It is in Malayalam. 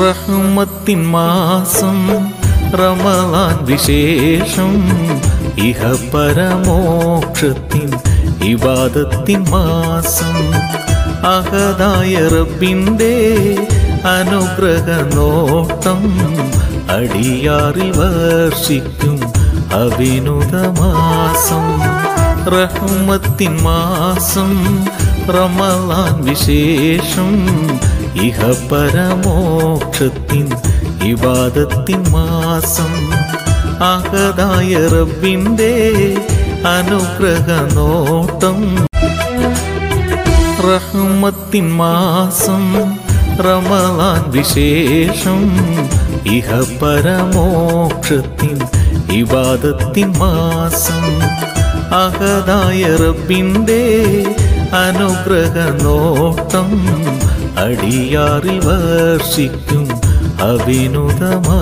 റഹ്മത്തിൻ മാസം റമലാൻ വിശേഷം ഇഹ പരമോക്ഷത്തിൻ ഇബാദത്തിൻ മാസം. അഹദായ റബ്ബിന്റെ അനുഗ്രഹ നോട്ടം അടിയാറിൽ വർഷിക്കും അവിനുതമാസം റഹ്മത്തിൻ മാസം റമലാൻ വിശേഷം ഇഹ പരമോക്ഷത്തിൻ ഇബാദത്തിൻ മാസം. അഹദായ റബ്ബിന്റെ അനുഗ്രഹ നോട്ടം റഹ്മത്തിൻ മാസം റമലാൻ വിശേഷം. ഇഹ പരമോക്ഷത്തിൻ ഇബാദത്തിൻ മാസം. അഹദായ റബ്ബിന്റെ അനുഗ്രഹ നോട്ടം അടിയാറിൽ വർഷിക്കും അവിനുതമാ